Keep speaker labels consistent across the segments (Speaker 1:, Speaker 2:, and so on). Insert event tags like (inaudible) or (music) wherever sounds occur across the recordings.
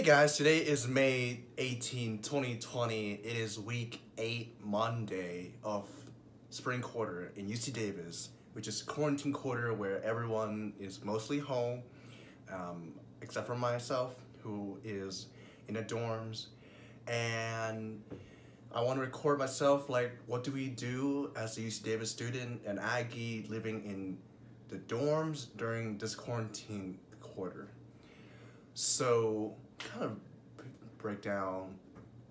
Speaker 1: Hey guys, today is May 18, 2020. It is week 8 Monday of spring quarter in UC Davis, which is quarantine quarter where everyone is mostly home, um, except for myself, who is in the dorms. And I want to record myself like, what do we do as a UC Davis student and Aggie living in the dorms during this quarantine quarter? So, kind of break down.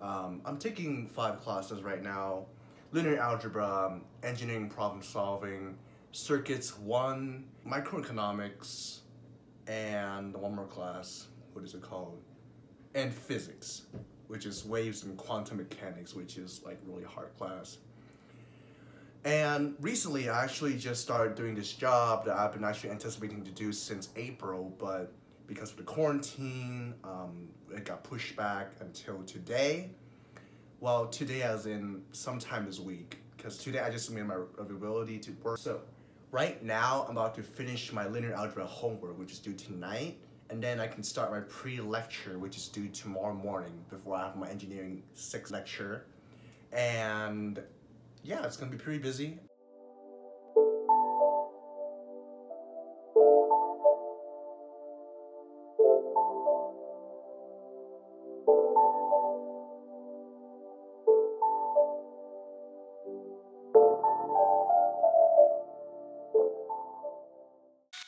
Speaker 1: Um, I'm taking five classes right now linear algebra, engineering problem solving, circuits one, microeconomics, and one more class, what is it called? And physics, which is waves and quantum mechanics, which is like really hard class. And recently I actually just started doing this job that I've been actually anticipating to do since April, but because of the quarantine, um, it got pushed back until today. Well, today as in sometime this week, because today I just made my availability to work. So right now I'm about to finish my linear algebra homework, which is due tonight, and then I can start my pre-lecture, which is due tomorrow morning before I have my engineering six lecture. And yeah, it's gonna be pretty busy.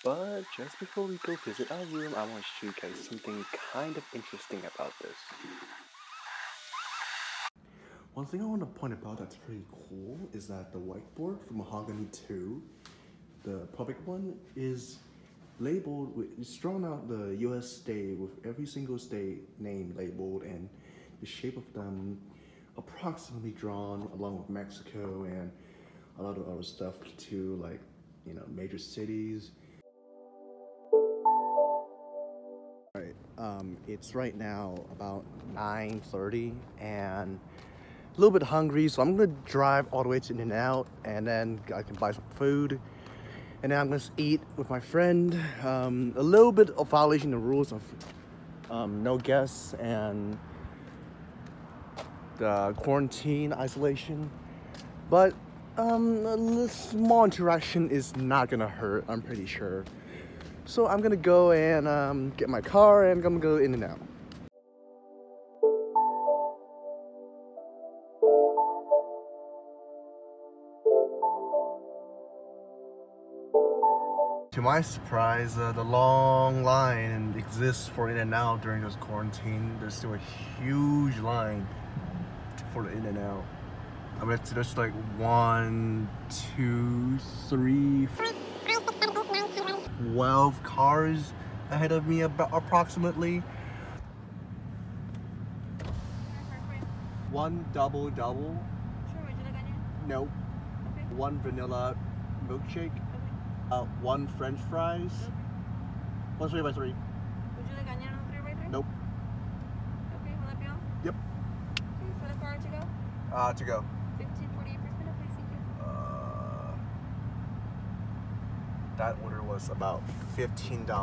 Speaker 2: But just before we go visit our room, I want to show you guys something kind of interesting about this.
Speaker 1: One thing I want to point out that's pretty cool is that the whiteboard for Mahogany 2, the public one, is labeled with, it's drawn out the US state with every single state name labeled and the shape of them approximately drawn along with Mexico and a lot of other stuff too, like, you know, major cities. Right, um, it's right now about 9.30 and a little bit hungry, so I'm gonna drive all the way to In-N-Out and then I can buy some food. And then I'm gonna eat with my friend. Um, a little bit of violation the rules of um, no guests and the quarantine isolation. But um, a small interaction is not gonna hurt, I'm pretty sure. So I'm gonna go and um, get my car and I'm gonna go in and out. To my surprise, uh, the long line exists for In-N-Out during this quarantine. There's still a huge line for the In-N-Out. I bet there's like one, two, three, 12 cars ahead of me about approximately. One double double.
Speaker 3: Sure, would you like onion?
Speaker 1: Nope.
Speaker 3: Okay.
Speaker 1: One vanilla milkshake. Uh, one french fries. One three by three.
Speaker 3: Would you like onion on 3 by 3
Speaker 1: Nope.
Speaker 3: Okay, will that be all?
Speaker 1: Yep.
Speaker 3: Okay, for the car to go?
Speaker 1: Uh, to go.
Speaker 3: 1548 for spin please, thank you.
Speaker 1: Uh, that order was about $15.
Speaker 4: How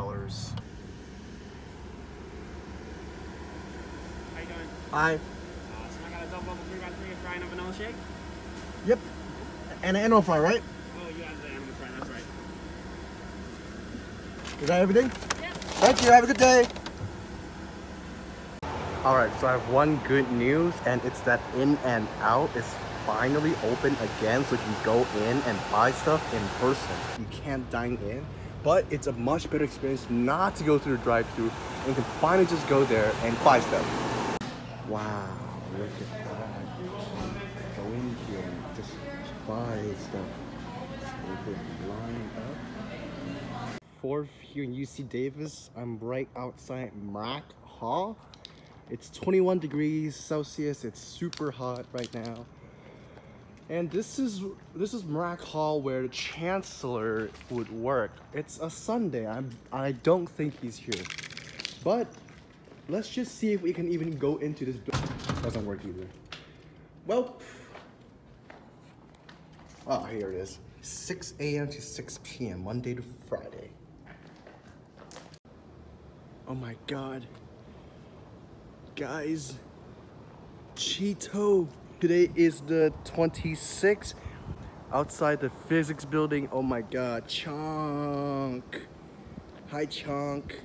Speaker 4: you doing?
Speaker 1: Hi.
Speaker 4: Uh, so I got a double bubble 3 by 3 a fry and a vanilla shake.
Speaker 1: Yep. And an animal fry, right?
Speaker 4: Oh, you have the animal fry, that's right.
Speaker 1: Is that everything?
Speaker 3: Yep.
Speaker 1: Thank you. Have a good day.
Speaker 2: Alright, so I have one good news, and it's that In and Out is finally open again, so you can go in and buy stuff in person.
Speaker 1: You can't dine in, but it's a much better experience not to go through the drive-thru and you can finally just go there and buy stuff. Wow, look at that. Go in here and just buy stuff. So line up. Fourth here in UC Davis. I'm right outside Mrak Hall. It's 21 degrees Celsius. It's super hot right now. And this is this is Mrak Hall where the chancellor would work. It's a Sunday. I'm I don't think he's here. But let's just see if we can even go into this. Doesn't work either. Well, oh here it is. 6 a.m. to 6 p.m. Monday to Friday. Oh my god. guys. Cheeto. Today is the 26th. Outside the physics building. Oh my god. Chunk. Hi, Chunk.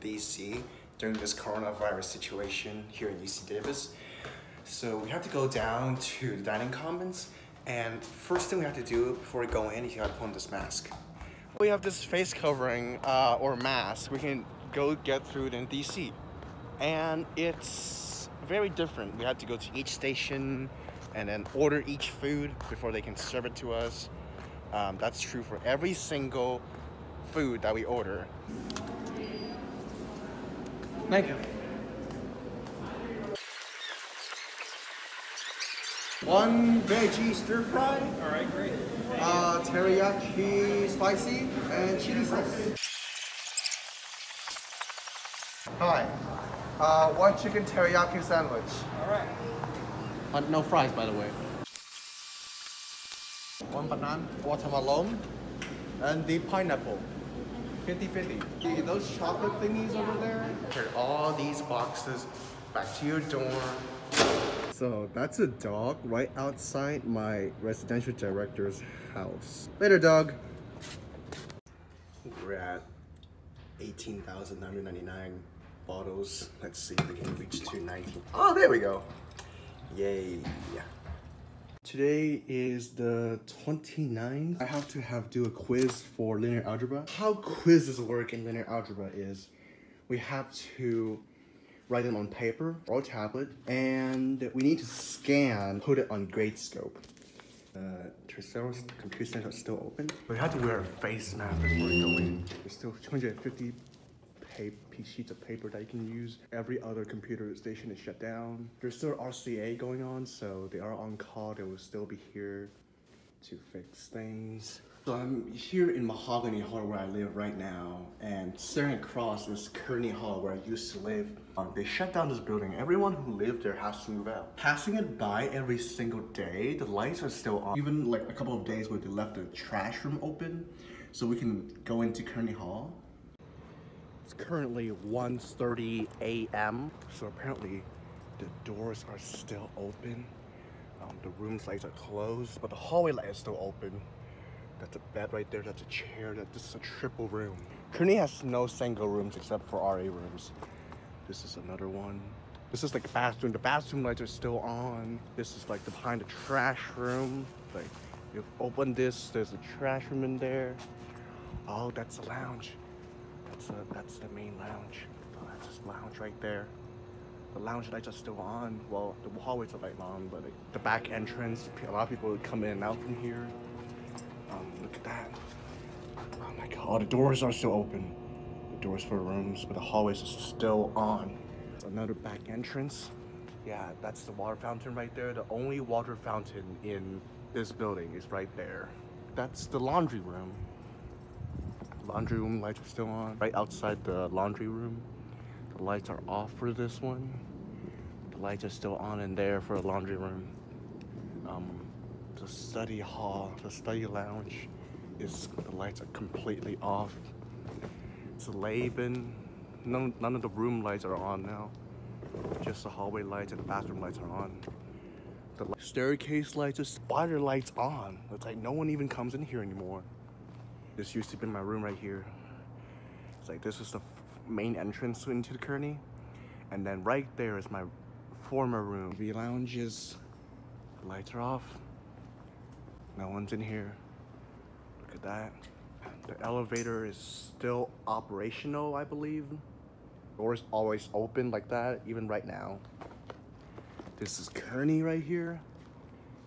Speaker 5: DC during this coronavirus situation here in UC Davis. So we have to go down to the dining commons, and first thing we have to do before we go in, is you gotta put on this mask.
Speaker 1: We have this face covering uh, or mask. We can go get food in DC. And it's very different. We have to go to each station and then order each food before they can serve it to us. Um, that's true for every single food that we order. Thank you. One veggie stir fry.
Speaker 4: All right, great.
Speaker 1: Uh, teriyaki spicy and chili sauce. Hi. Uh, one chicken teriyaki sandwich.
Speaker 4: All right.
Speaker 1: Uh, no fries, by the way. One banana, watermelon, and the pineapple. 50-50. See those chocolate thingies over there?
Speaker 5: Put all these boxes back to your dorm.
Speaker 1: So that's a dog right outside my residential director's house. Later, dog.
Speaker 5: We're at 18,999 bottles. Let's see if we can reach 219. Oh, there we go. Yay. Yeah.
Speaker 1: Today is the 29th. I have to have do a quiz for linear algebra. How quizzes work in linear algebra is we have to write them on paper or tablet and we need to scan, put it on Gradescope. Uh, Tercero's computer center is still open.
Speaker 5: We have to wear a face mask before we go in.
Speaker 1: There's still 250 pa- sheets of paper that you can use. Every other computer station is shut down. There's still RCA going on, so they are on call. They will still be here to fix things. So I'm here in Mahogany Hall where I live right now, and staring across is Kearney Hall where I used to live. Um, they shut down this building. Everyone who lived there has to move out. Passing it by every single day, the lights are still on. Even like a couple of days where they left the trash room open, so we can go into Kearney Hall. It's currently 1.30 a.m. So apparently the doors are still open. Um, the room's lights are closed, but the hallway light is still open. That's a bed right there, that's a chair, that this is a triple room. Kearney has no single rooms except for RA rooms. This is another one. This is like a bathroom. The bathroom lights are still on. This is like the behind the trash room. Like you open this, there's a trash room in there. Oh, that's a lounge. That's a, that's the main lounge. Oh, that's this lounge right there. The lounge lights are still on. Well, the hallways are light on, but like, the back entrance, a lot of people would come in and out from here. Look at that. Oh my god, all the doors are still open. The doors for rooms, but the hallways are still on. Another back entrance. Yeah, that's the water fountain right there. The only water fountain in this building is right there. That's the laundry room. Laundry room lights are still on. Right outside the laundry room. The lights are off for this one. The lights are still on in there for the laundry room. Um, the study hall, the study lounge, is the lights are completely off. It's Laben. None, none of the room lights are on now. Just the hallway lights and the bathroom lights are on. The staircase lights, the spider lights on. It's like no one even comes in here anymore. This used to be my room right here. It's like this is the main entrance into the Kearney. And then right there is my former room. The lounges, the lights are off. No one's in here. That. The elevator is still operational, I believe. Doors always open like that, even right now. This is Kearney right here,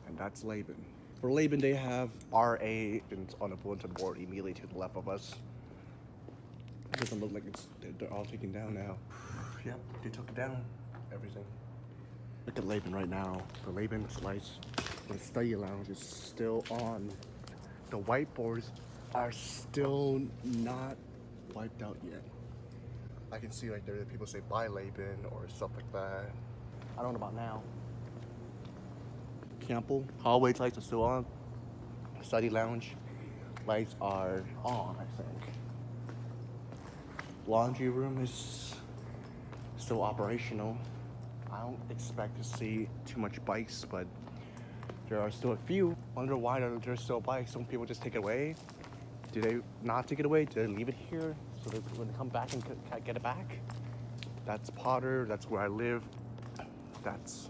Speaker 1: and that's Laben. For Laben, they have RA and on the bulletin board immediately to the left of us. It doesn't look like it's they're, all taken down now. (sighs) Yep, they took it down. Everything. Look at Laben right now. The Laben's lights, the study lounge is still on. The whiteboards are still not wiped out yet. I can see right there that people say bye Laben or stuff like that. I don't know about now. Campbell, hallway lights are still on. study lounge. Lights are on, I think. Laundry room is still operational. I don't expect to see too much bikes, but there are still a few. Wonder why there- there's still bikes. Some people just take it away. Do they not take it away? Do they leave it here so that when they come back and get it back? That's Potter. That's where I live. That's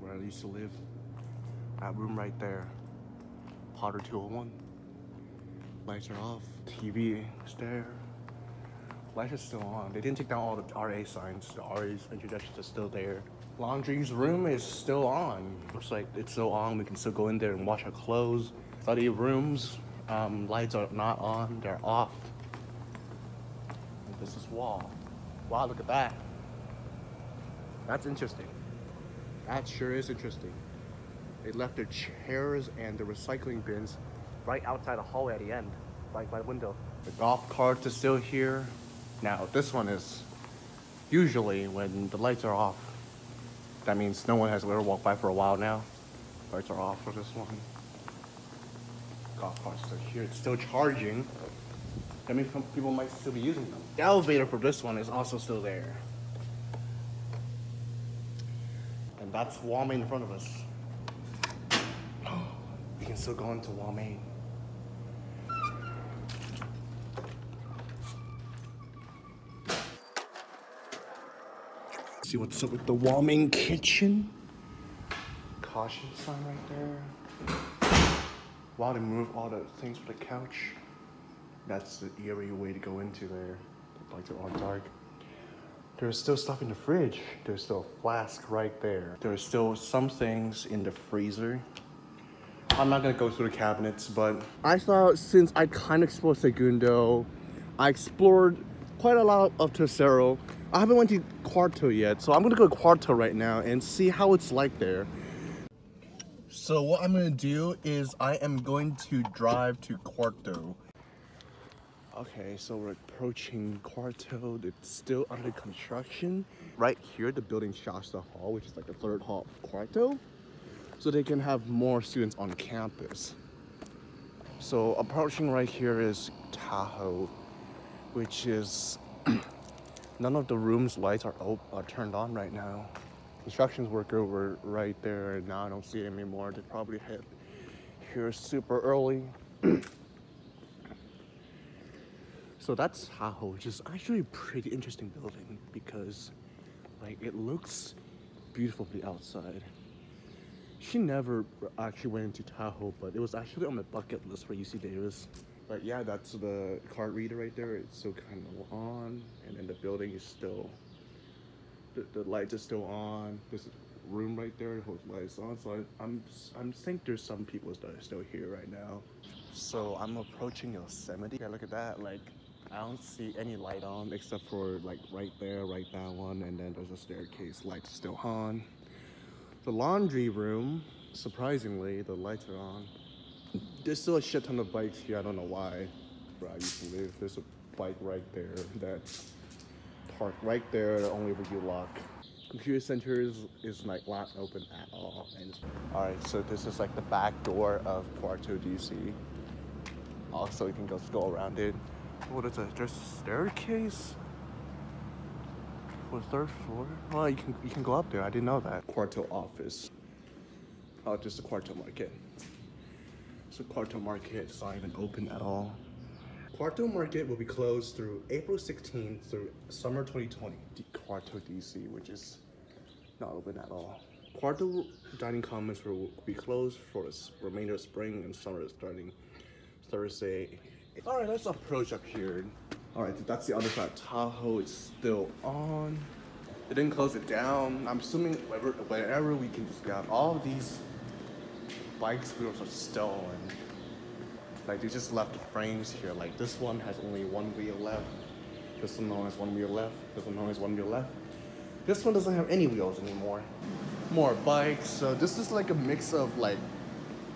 Speaker 1: where I used to live. That room right there. Potter 201. Lights are off. TV is there. Lights are still on. They didn't take down all the RA signs. The RA's introductions are still there. Laundry's room is still on. Looks like it's still on. We can still go in there and wash our clothes. Study rooms, um, lights are not on. They're off. And this is wall. Wow, look at that. That's interesting. That sure is interesting. They left their chairs and the recycling bins right outside the hallway at the end, right by the window. The golf carts are still here. Now, this one is usually when the lights are off. That means no one has ever walked by for a while now. Lights are off for this one. Golf carts are here. It's still charging. That means some people might still be using them. The elevator for this one is also still there. And that's Wall Main in front of us. (gasps) We can still go into Wall Main. See what's up with the warming kitchen. Caution sign right there. While they move all the things for the couch. That's the eerie way to go into there. The lights are all dark. There's still stuff in the fridge. There's still a flask right there. There's still some things in the freezer. I'm not gonna go through the cabinets, but I thought since I kind of explored Segundo, I explored quite a lot of Tercero. I haven't went to Cuarto yet, so I'm gonna go to Cuarto right now and see how it's like there. So what I'm gonna do is I am going to drive to Cuarto. Okay, so we're approaching Cuarto. It's still under construction. Right here, the building Shasta Hall, which is like the third hall of Cuarto. So they can have more students on campus. So approaching right here is Tahoe, which is (clears throat) none of the rooms lights are op- are turned on right now. Construction worker were right there, and now I don't see it anymore. They probably hit here super early. (clears throat) so that's Tahoe, which is actually a pretty interesting building because, like, it looks beautiful from the outside. She never actually went into Tahoe, but it was actually on my bucket list for UC Davis. But yeah, that's the card reader right there. It's still kind of on, and then the building is still, the, the lights are still on. This room right there, the whole lights on. So I, I'm, I'm think there's some people that are still here right now. So I'm approaching Yosemite. Yeah, look at that. Like, I don't see any light on except for like right there, right that one, and then there's a staircase. Lights still on. The laundry room, surprisingly, the lights are on. There's still a shit ton of bikes here. I don't know why. Where I used to live, there's a bike right there that's parked right there. The only you lock. Computer center is, is like not open at all. And all right, so this is like the back door of Cuarto DC. Also, you can just go around it. What is it? There's a staircase for the third floor. Well, you can you can go up there. I didn't know that. Cuarto office. Oh, just the Cuarto Market. So Cuarto Market is not even open at all. Cuarto Market will be closed through April 16th through summer 2020. The Cuarto DC, which is not open at all. Cuarto Dining Commons will be closed for the remainder of spring and summer starting Thursday. All right, let's approach up here. All right, that's the other side. Tahoe is still on. They didn't close it down. I'm assuming wherever, wherever we can just grab all these bikes wheels are stolen. Like they just left the frames here. Like this one has only one wheel left. This one only has one wheel left. This one only has one wheel left. This one doesn't have any wheels anymore. More bikes. So this is like a mix of like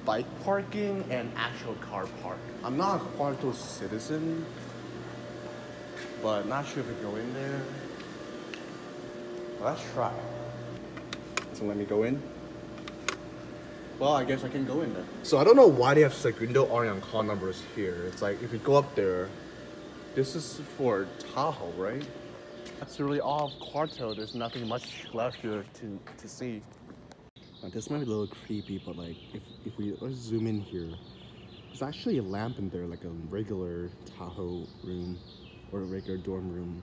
Speaker 1: bike parking and actual car park. I'm not a Cuarto citizen, but not sure if I go in there. Let's try. So let me go in. Well, I guess I can go in there. So I don't know why they have Segundo Ariane call numbers here. It's like if you go up there, this is for Tahoe, right? That's really all of Cuarto. There's nothing much left here to, to see. Now, this might be a little creepy, but like if, if we let's zoom in here, there's actually a lamp in there, like a regular Tahoe room or a regular dorm room.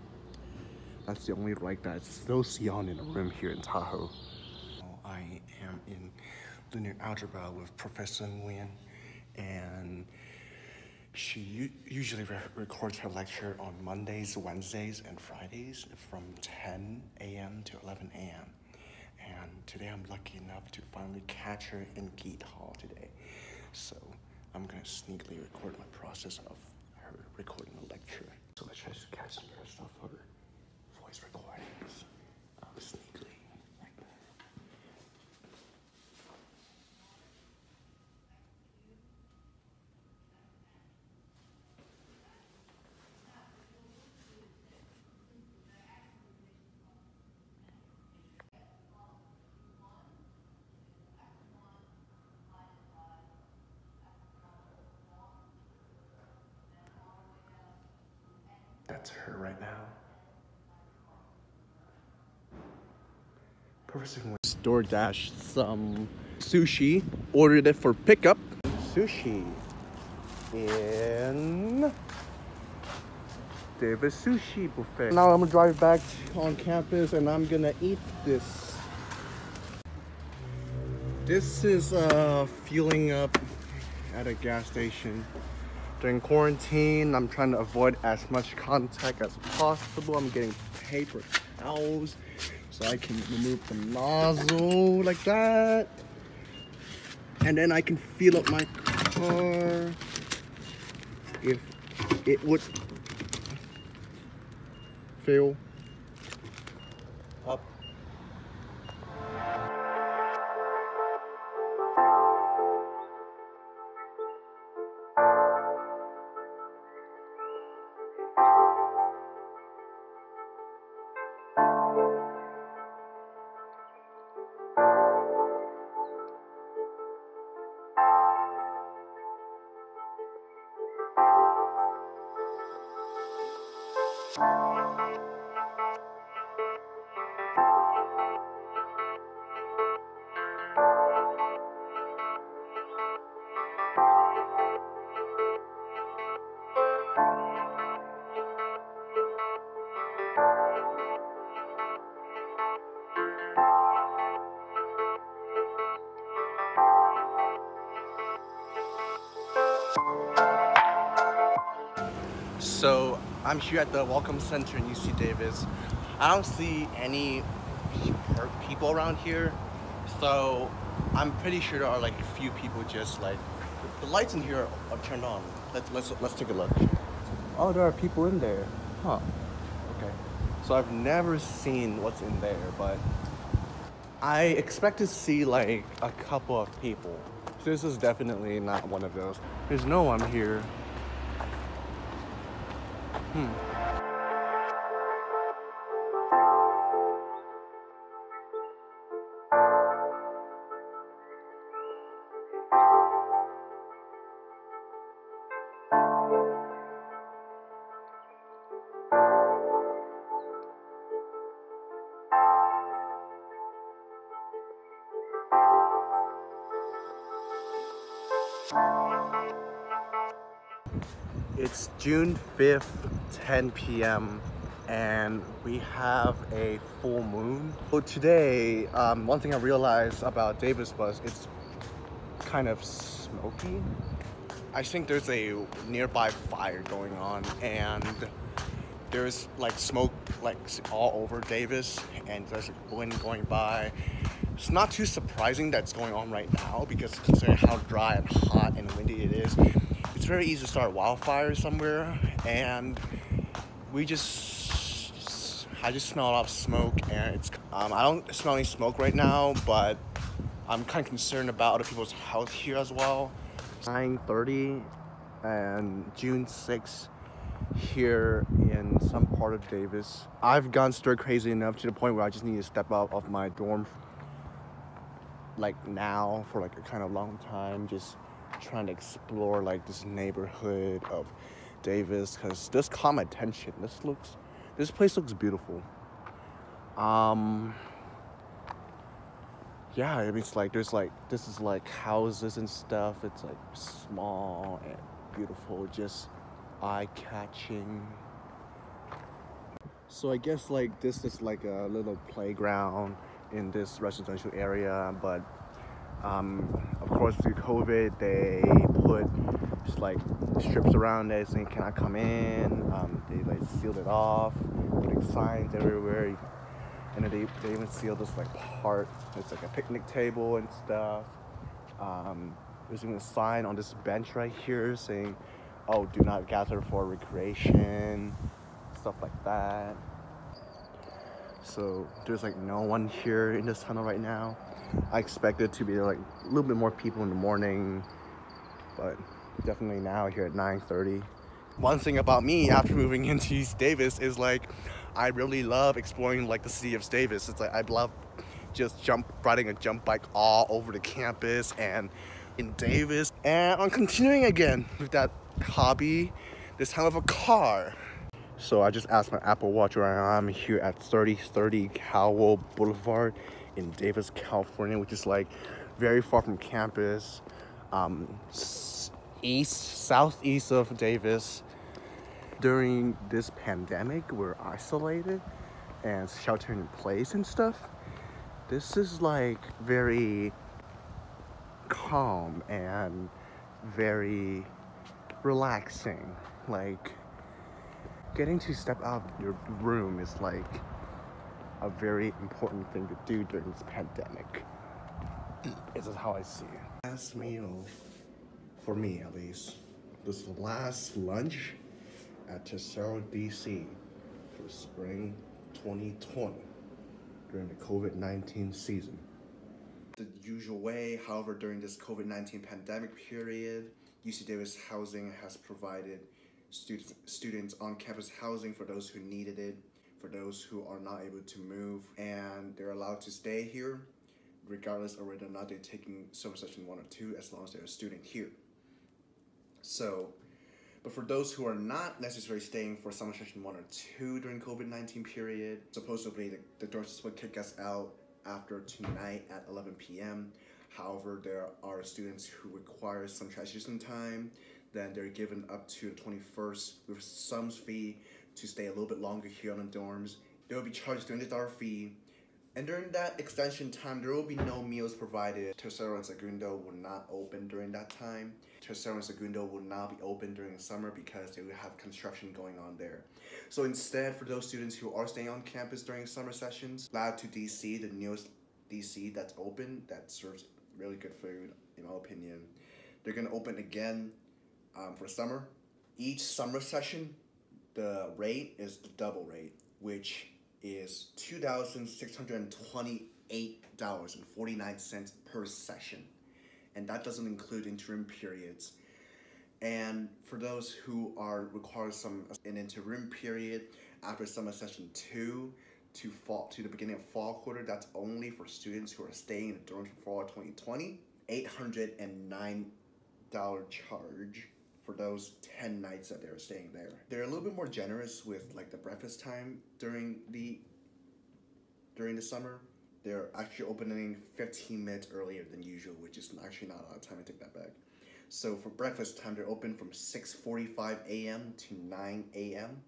Speaker 1: That's the only light that's still see on in a room here in Tahoe. Oh, I am in linear algebra with Professor Nguyen, and she usually re- records her lecture on Mondays, Wednesdays, and Fridays from 10 a.m. to 11 a.m. And today I'm lucky enough to finally catch her in Giedt Hall today. So I'm gonna sneakily record my process of her recording the lecture. So let's try to catch some of her voice recordings, That's her right now. Professor was DoorDash some sushi. Ordered it for pickup. Sushi in Davis Sushi Buffet. Now I'm gonna drive back on campus and I'm gonna eat this. This is uh fueling up at a gas station during quarantine. I'm trying to avoid as much contact as possible. I'm getting paper towels so I can remove the nozzle like that. And then I can fill up my car if it would fill I'm here at the Welcome Center in UC Davis. I don't see any people around here, so I'm pretty sure there are like a few people just like the lights in here are turned on. Let's let's let's take a look. Oh, there are people in there. Huh. Okay. So I've never seen what's in there, but I expect to see like a couple of people. This is definitely not one of those. There's no one here. 嗯。It's June 5th, 10 p.m., and we have a full moon. So today, um, one thing I realized about Davis was it's kind of smoky. I think there's a nearby fire going on, and there's like smoke like all over Davis, and there's a wind going by. It's not too surprising that's going on right now because considering how dry and hot and windy it is, it's very easy to start wildfires somewhere, and we just I just smell a lot of smoke, and it's um, I don't smell any smoke right now, but I'm kind of concerned about other people's health here as well. 9:30 and June 6th here in some part of Davis. I've gone stir crazy enough to the point where I just need to step out of my dorm. like now for like a kind of long time, just trying to explore like this neighborhood of Davis because this caught my attention. This looks, this place looks beautiful. Um, yeah, I mean it's like there's like this is like houses and stuff. It's like small and beautiful, just eye catching. So I guess like this is like a little playground in this residential area, but um, through COVID they put just like strips around it saying can I come in? Um, they like sealed it off, putting signs everywhere, and then they, they even sealed this like part. It's like a picnic table and stuff. Um, there's even a sign on this bench right here saying, "Oh, do not gather for recreation." stuff like that. So there's like no one here in this tunnel right now. I expected to be like a little bit more people in the morning, but definitely now here at 9:30. One thing about me after moving into East Davis is like I really love exploring like the city of Davis. It's like I love just jump riding a jump bike all over the campus and in Davis. And I'm continuing again with that hobby, this time of a car. So I just asked my Apple Watch where I am here at 3030 Cowell Boulevard in Davis, California, which is like very far from campus, um, east, southeast of Davis. During this pandemic, we're isolated and sheltering in place and stuff. This is like very calm and very relaxing. Like getting to step out of your room is like a very important thing to do during this pandemic. This is how I see it. Last meal, for me at least, this last lunch at Tercero DC for spring 2020 during the COVID 19 season. The usual way, however, during this COVID 19 pandemic period, UC Davis Housing has provided students, students on campus housing for those who needed it, for those who are not able to move, and they're allowed to stay here regardless of whether or not they're taking summer session one or two, as long as they're a student here. So, but for those who are not necessarily staying for summer session one or two during COVID-19 period, supposedly the, the doors will kick us out after tonight at 11 p.m. However, there are students who require some transition time then they're given up to the 21st with some fee to stay a little bit longer here on the dorms. They will be charged $20 fee. And during that extension time, there will be no meals provided. Tercero and Segundo will not open during that time. Tercero and Segundo will not be open during the summer because they will have construction going on there. So instead, for those students who are staying on campus during summer sessions, Latitude DC, the newest DC that's open, that serves really good food, in my opinion. They're gonna open again um, for summer. Each summer session, the rate is the double rate, which is $2,628.49 per session. And that doesn't include interim periods. And for those who are require some an interim period after summer session two to fall to the beginning of fall quarter, that's only for students who are staying in the dorms for fall 2020. $809 charge for those 10 nights that they were staying there. They're a little bit more generous with like the breakfast time during the during the summer. They're actually opening 15 minutes earlier than usual, which is actually not a lot of time. I take that back. So for breakfast time, they're open from 6:45 a.m. to 9 a.m.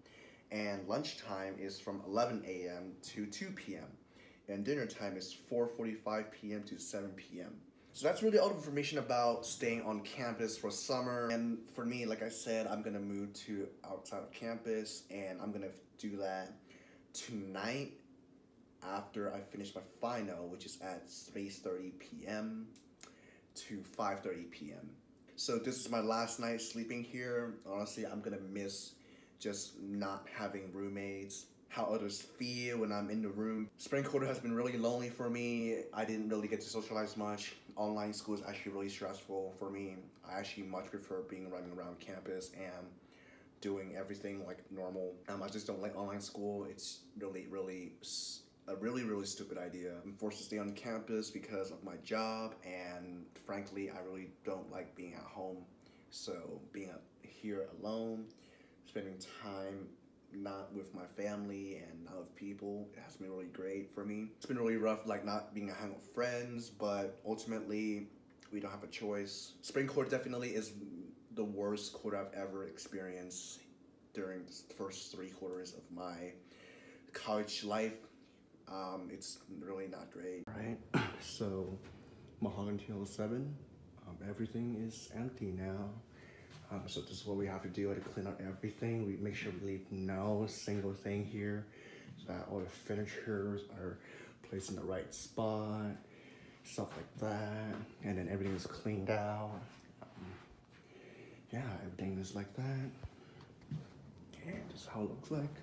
Speaker 1: and lunchtime is from 11 a.m. to 2 p.m. and dinner time is 4:45 p.m. to 7 p.m. So that's really all the information about staying on campus for summer. And for me, like I said, I'm gonna move to outside of campus and I'm gonna do that tonight after I finish my final, which is at 3.30 p.m. to 5.30 p.m. So this is my last night sleeping here. Honestly, I'm gonna miss just not having roommates how others feel when I'm in the room. Spring quarter has been really lonely for me. I didn't really get to socialize much. Online school is actually really stressful for me. I actually much prefer being running around campus and doing everything like normal. Um, I just don't like online school. It's really, really a really, really stupid idea. I'm forced to stay on campus because of my job, and frankly, I really don't like being at home. So, being here alone, spending time not with my family and not with people, it has been really great for me. It's been really rough, like not being a hang with friends, but ultimately, we don't have a choice. Spring quarter definitely is the worst quarter I've ever experienced during the first three quarters of my college life. Um, it's really not great.
Speaker 6: Right. (clears throat) So, Mahogany Hill 7, um, everything is empty now. Um, so this is what we have to do to clean up everything. We make sure we leave no single thing here, so that all the furnitures are placed in the right spot, stuff like that, and then everything is cleaned out. Um, yeah, everything is like that. And this is how it looks like.